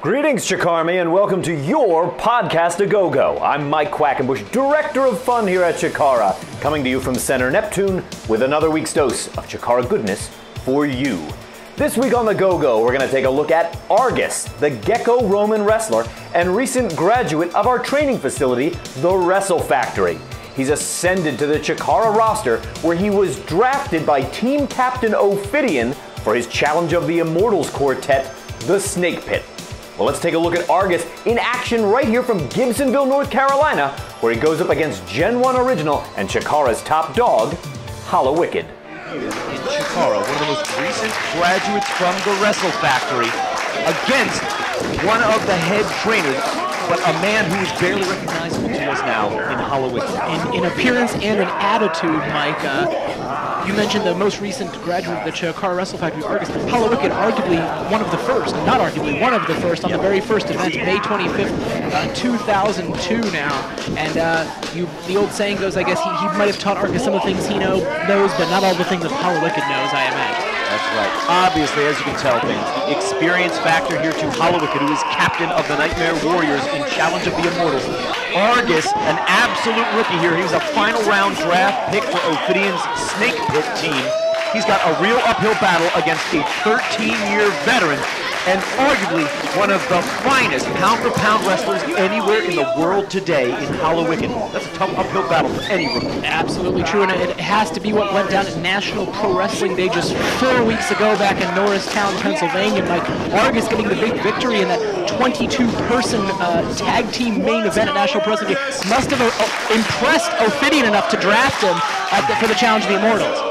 Greetings, Chikarmy, and welcome to your podcast, A Go Go. I'm Mike Quackenbush, Director of Fun here at Chikara, coming to you from Center Neptune with another week's dose of Chikara goodness for you. This week on The Go Go, we're going to take a look at Argus, the Gecko Roman wrestler and recent graduate of our training facility, the Wrestle Factory. He's ascended to the Chikara roster where he was drafted by team captain Ophidian for his challenge of the Immortals Quartet, the Snake Pit. Well, let's take a look at Argus in action right here from Gibsonville, North Carolina, where he goes up against Gen 1 Original and Chikara's top dog, Hallowicked. In One of the most recent graduates from the Wrestle Factory, against one of the head trainers, but a man who is barely recognizable to us now in In, in appearance and in attitude, Mike, uh, you mentioned the most recent graduate of the Chikara Wrestle Factory, Argus. Hallowicked, arguably one of the first, not arguably, one of the first on the very first event, May 25th, uh, 2002 now. And uh, you, the old saying goes, I guess he, he might have taught Argus some of the things he know, knows, but not all the things that Hallowicked knows, I imagine. That's right. Obviously, as you can tell, fans, the experience factor here to Hallowicked, who is captain of the Nightmare Warriors in Challenge of the Immortals. Argus, an absolute rookie here. He was a final round draft pick for Ophidian's Snake Pit team. He's got a real uphill battle against a 13-year veteran and arguably one of the finest pound-for-pound wrestlers anywhere in the world today in Hallowicked. That's a tough uphill battle for any rookie. Absolutely true, and it has to be what went down at National Pro Wrestling Day just four weeks ago back in Norristown, Pennsylvania. Mike Argus getting the big victory in that 22-person uh, tag team main event at National Pro Wrestling Day. Must have uh, impressed Ophidian enough to draft him the, for the Challenge of the Immortals.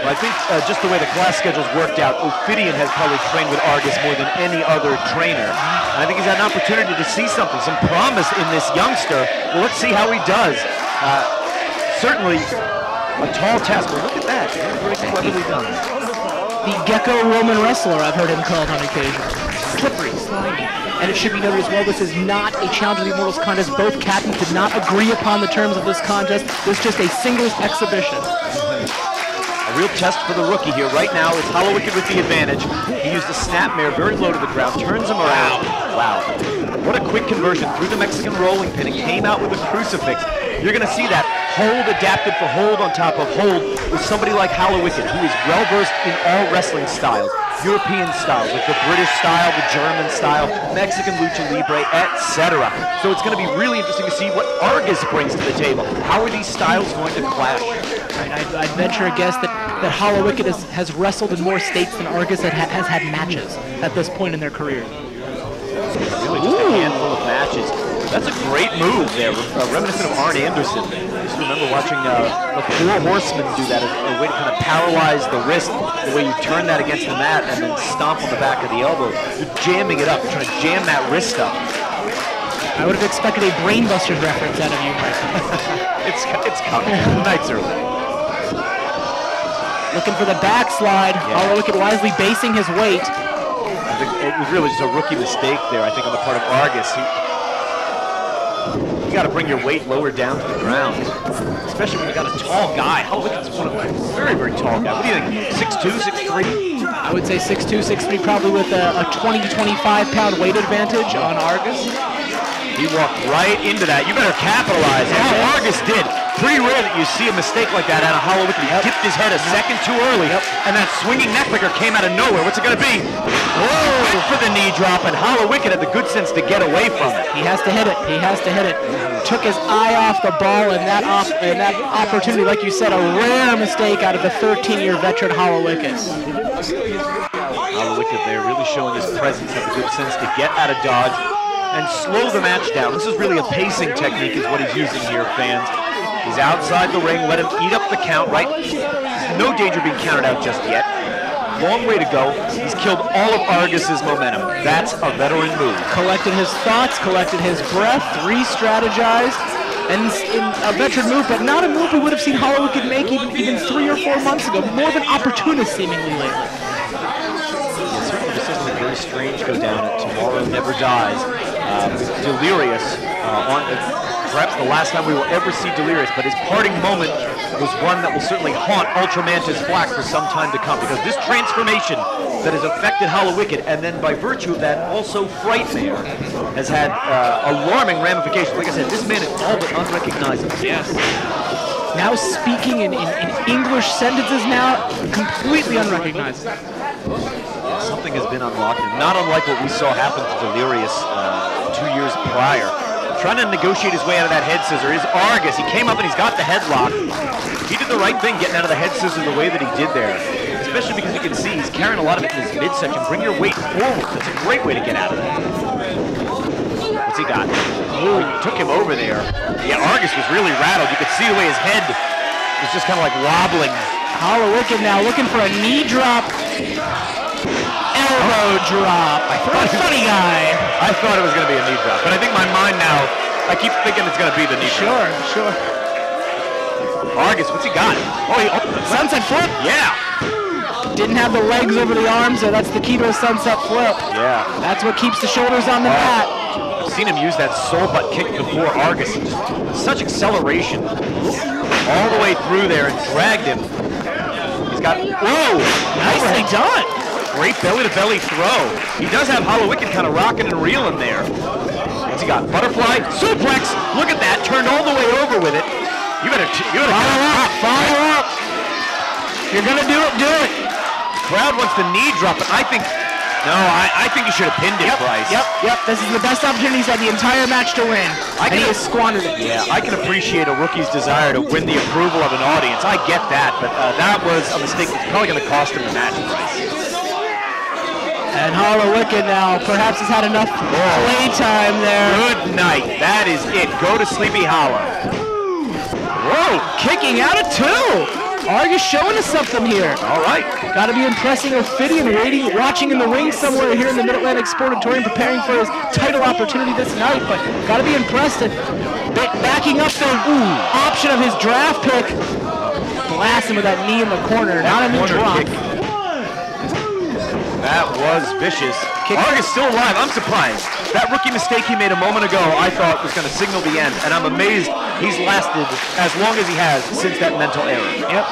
Well, I think uh, just the way the class schedule's worked out, Ophidian has probably trained with Argus more than any other trainer. And I think he's had an opportunity to see something, some promise in this youngster. Well, let's see how he does. Uh, certainly a tall task, but look at that. Very cleverly done. The Gecko Roman wrestler, I've heard him called on occasion. Slippery, slimy. And it should be noted as well, this is not a Challenge of the Immortals contest. Both captains did not agree upon the terms of this contest. This is just a singles exhibition. A real test for the rookie here. Right now, it's Hallowicked with the advantage. He used the snapmare very low to the ground, turns him around. Wow. What a quick conversion through the Mexican rolling pin and came out with a crucifix. You're going to see that hold adapted for hold on top of hold with somebody like Hallowicked, who is well-versed in all wrestling styles. European style, with the British style, the German style, Mexican lucha libre, etc. So it's going to be really interesting to see what Argus brings to the table. How are these styles going to clash? I'd, I'd, venture a guess that, that Hallowicked has, has wrestled in more states than Argus ha has had matches at this point in their career. That's a great move there, uh, reminiscent of Arn Anderson. I just remember watching uh, the Four Horsemen do that, a, a, way to kind of paralyze the wrist, the way you turn that against the mat and then stomp on the back of the elbow. You're jamming it up, You're trying to jam that wrist up. I would have expected a Brainbusters reference out of you, Mike. it's, it's coming. the night's early. Looking for the backslide. Yeah. at wisely basing his weight. it was really just a rookie mistake there, I think, on the part of Argus. He, you got to bring your weight lower down to the ground, especially when you got a tall guy. Hallowicked's one of a very, very tall guy. What do you think? 6'2", 6'3"? I would say 6'2", 6'3", probably with a, a 20 to 25 pound weight advantage on Argus. He walked right into that. You better capitalize. Yeah, Argus did. Pretty rare that you see a mistake like that out of Hallowicked. He yep. dipped his head a second too early, yep. and that swinging neckbreaker came out of nowhere. What's it going to be? Whoa! for the knee drop, and Hallowicked had the good sense to get away from it. He has to hit it. He has to hit it. Took his eye off the ball, and that op- and that opportunity, like you said, a rare mistake out of the 13-year veteran Hallowicked. Hallowicked there really showing his presence, had the good sense to get out of dodge and slow the match down. This is really a pacing technique is what he's using here, fans. He's outside the ring, let him eat up the count, right? No danger of being counted out just yet. Long way to go. He's killed all of Argus's momentum. That's a veteran move. Collected his thoughts, collected his breath, re-strategized, and a veteran move, but not a move we would have seen Hallowicked make even, even three or four months ago. More of an opportunist seemingly lately. Yes, this is a very strange go down at Tomorrow Never Dies. Uh, Delirious uh, on perhaps the last time we will ever see Delirious, but his parting moment was one that will certainly haunt Ultramantis Black for some time to come because this transformation that has affected Hallowicked and then by virtue of that also Frightmare has had uh, alarming ramifications. Like I said, this man is all but unrecognizable. Yes. Now speaking in, in, in English sentences now, completely unrecognizable. Something has been unlocked, and not unlike what we saw happen to Delirious uh, two years prior. Trying to negotiate his way out of that head scissor is Argus. He came up and he's got the headlock. He did the right thing getting out of the head scissor the way that he did there. Especially because you can see he's carrying a lot of it in his midsection. Bring your weight forward. That's a great way to get out of that. What's he got? Oh, he took him over there. Yeah, Argus was really rattled. You could see the way his head was just kind of like wobbling. Hallowicked now looking for a knee drop. Elbow drop. For a funny guy. I thought it was going to be a knee drop, but I think my mind now, I keep thinking it's going to be the knee drop. Sure, sure. Argus, what's he got? Oh, he, oh, Sunset flip. yeah. Didn't have the legs over the arms, so that's the key to a sunset flip. Yeah. That's what keeps the shoulders on the oh. mat. I've seen him use that soul butt kick before Argus. Such acceleration. All the way through there and dragged him. He's got, whoa! Nicely done. Great belly to belly throw. He does have Hallowicked kind of rocking and reeling there. What's he got? Butterfly, suplex. Look at that. Turned all the way over with it. You better, you better Follow up, follow up. You're gonna do it, do it. Crowd wants the knee drop, but I think, no, I, I think he should have pinned it, Yep, Bryce. yep, yep. This is the best opportunity he's had the entire match to win. I and he can- has squandered it. Yeah, I can appreciate a rookie's desire to win the approval of an audience. I get that, but uh, that was a mistake that's probably going to cost him the match, Bryce. And Hallowicked now perhaps has had enough playtime there. Good night. That is it. Go to Sleepy Hollow. Whoa, kicking out of two. Argus showing us something here. All right. Got to be impressing Ophidian, waiting, watching in the ring somewhere here in the Mid-Atlantic Sportatorium, preparing for his title opportunity this night. But got to be impressed at ba- backing up the option of his draft pick. Blast him with that knee in the corner, not a new drop. kick. That was vicious. Argus still alive. I'm surprised. That rookie mistake he made a moment ago, I thought was going to signal the end, and I'm amazed he's lasted as long as he has since that mental error. Yep.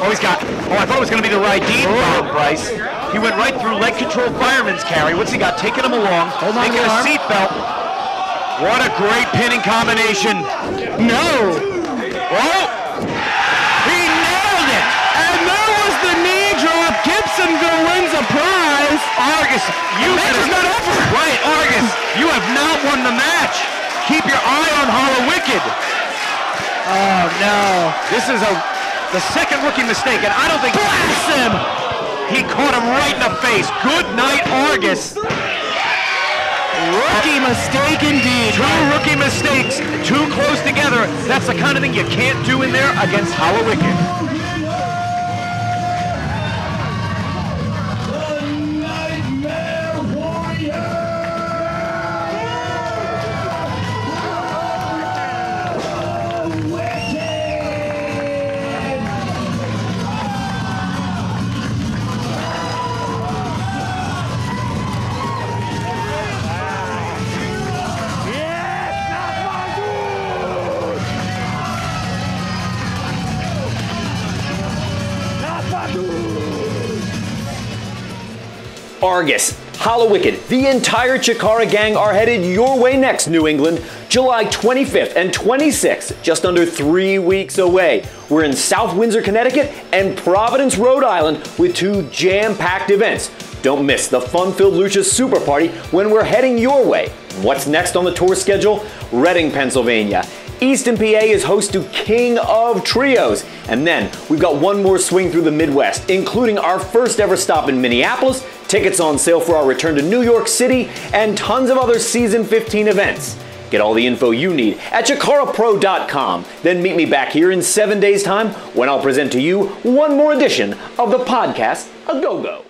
Oh, he's got. Oh, I thought it was going to be the right Raideen bomb, oh. Bryce. He went right through leg control fireman's carry. What's he got? Taking him along, Hold on, making a seatbelt. What a great pinning combination. No. Oh! He nailed it! And there was the knee drop. Gibsonville wins a prize. Argus, you match is not over. Right, Argus, you have not won the match. Keep your eye on Hallowicked. Oh no. This is a the second rookie mistake, and I don't think Blast him. he caught him right in the face. Good night, Argus. Rookie mistake indeed. Two rookie mistakes, too close together. That's the kind of thing you can't do in there against Hallowicked. Argus, Hallowicked, the entire Chikara gang are headed your way next, New England, July 25th and 26th, just under three weeks away. We're in South Windsor, Connecticut and Providence, Rhode Island with two jam packed events. Don't miss the fun filled Lucha Super Party when we're heading your way. What's next on the tour schedule? Reading, Pennsylvania. Easton, PA is host to King of Trios. And then we've got one more swing through the Midwest, including our first ever stop in Minneapolis, tickets on sale for our return to New York City, and tons of other season 15 events. Get all the info you need at chikarapro.com. Then meet me back here in seven days' time when I'll present to you one more edition of the podcast A Go Go.